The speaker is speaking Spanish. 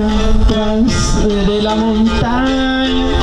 mientras de la montaña.